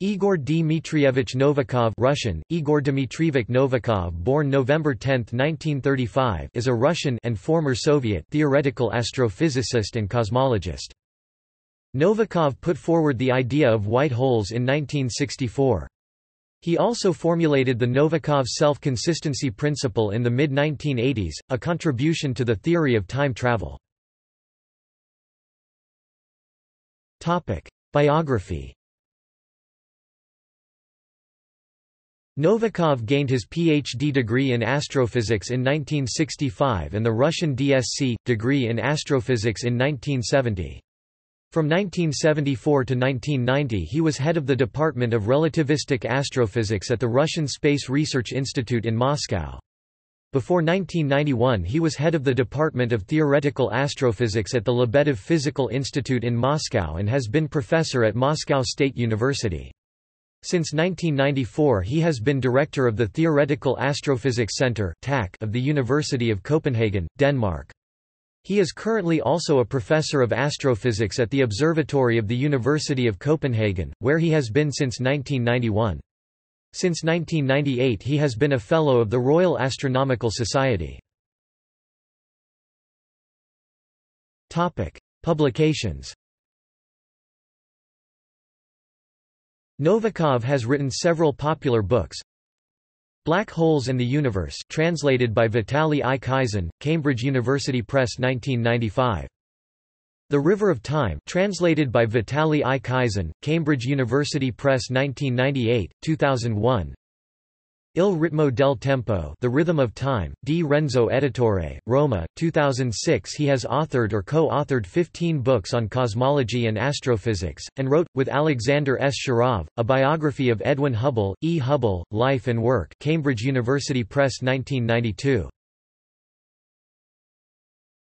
Igor Dmitriyevich Novikov Russian, Igor Dmitriyevich Novikov born November 10, 1935 is a Russian and former Soviet theoretical astrophysicist and cosmologist. Novikov put forward the idea of white holes in 1964. He also formulated the Novikov self-consistency principle in the mid-1980s, a contribution to the theory of time travel. Biography Novikov gained his PhD degree in astrophysics in 1965 and the Russian DSc, degree in astrophysics in 1970. From 1974 to 1990 he was head of the Department of Relativistic Astrophysics at the Russian Space Research Institute in Moscow. Before 1991 he was head of the Department of Theoretical Astrophysics at the Lebedev Physical Institute in Moscow and has been professor at Moscow State University. Since 1994 he has been director of the Theoretical Astrophysics Center of the University of Copenhagen, Denmark. He is currently also a professor of astrophysics at the Observatory of the University of Copenhagen, where he has been since 1991. Since 1998 he has been a Fellow of the Royal Astronomical Society. Publications Novikov has written several popular books. Black Holes and the Universe translated by Vitaly I. Kisin, Cambridge University Press 1995. The River of Time translated by Vitaly I. Kisin, Cambridge University Press 1998, 2001 Il ritmo del tempo The Rhythm of Time, Di Renzo Editore, Roma, 2006 He has authored or co-authored 15 books on cosmology and astrophysics, and wrote, with Alexander S. Sharov, a biography of Edwin Hubble, E. Hubble, Life and Work Cambridge University Press 1992.